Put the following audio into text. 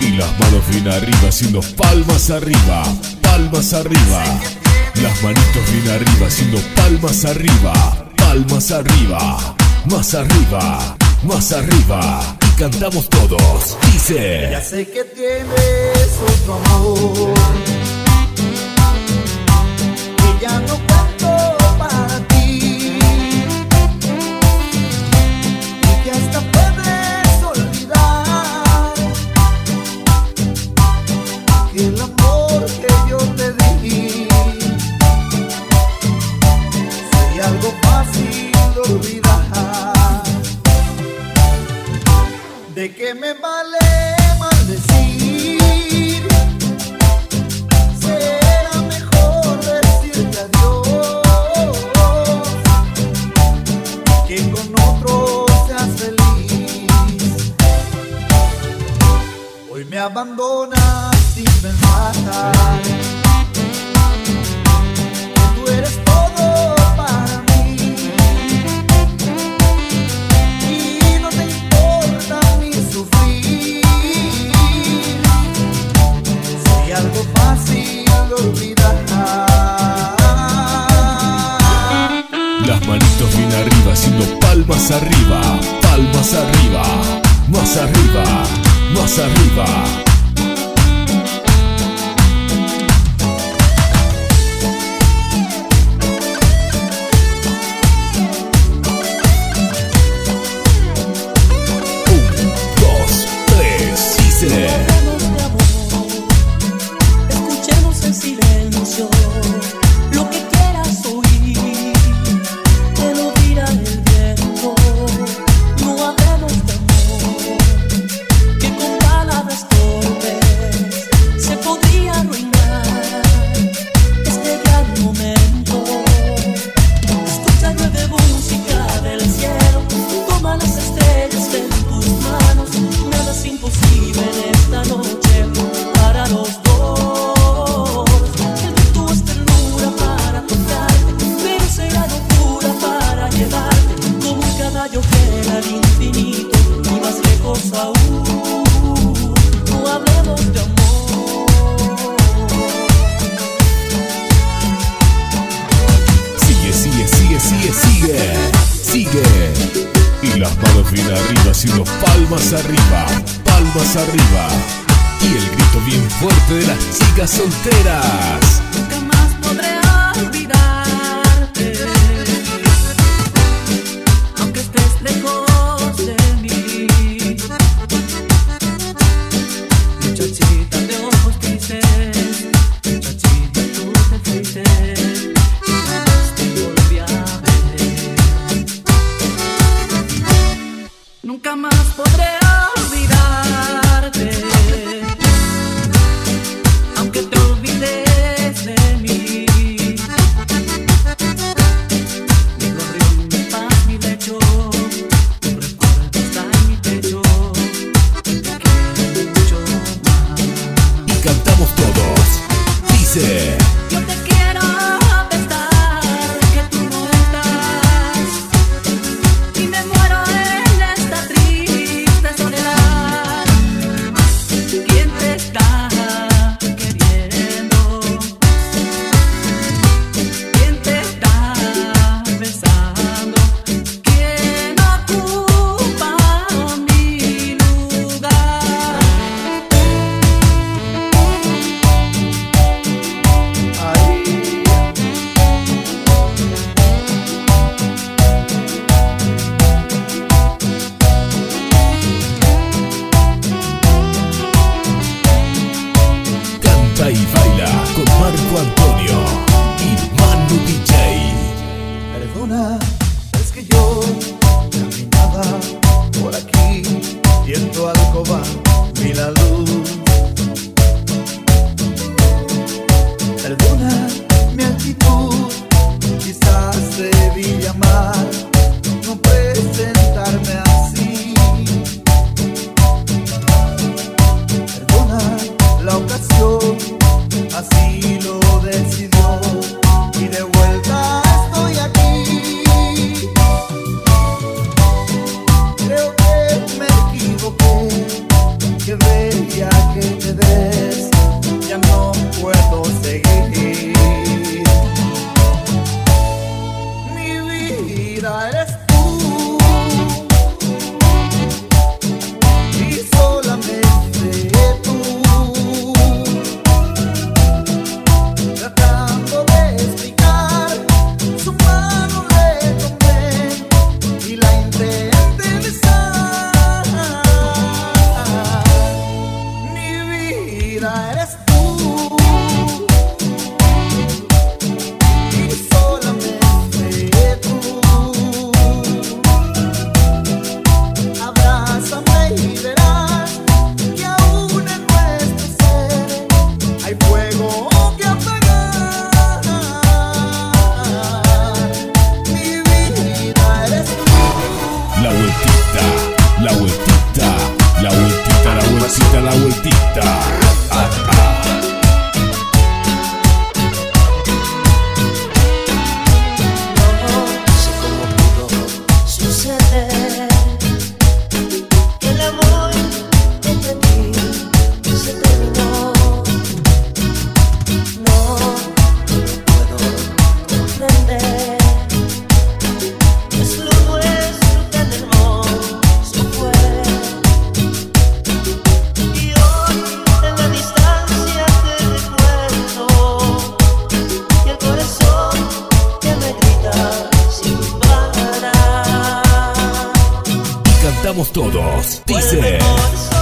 Y las manos bien arriba, haciendo palmas arriba, palmas arriba. Las manitos bien arriba, haciendo palmas arriba, palmas arriba, más arriba, más arriba. Y cantamos todos, dice. Ya sé que tienes otro amor. Que ya no El amor que yo te dije, y algo fácil, dormida de qué me vale maldecir. Será mejor decirte a Dios que con otros seas feliz. Hoy me abandoné. Palmas arriba, palmas arriba, más arriba, más arriba. Y las manos bien arriba, sino palmas arriba, palmas arriba. Y el grito bien fuerte de las chicas solteras. Nunca más podré. In the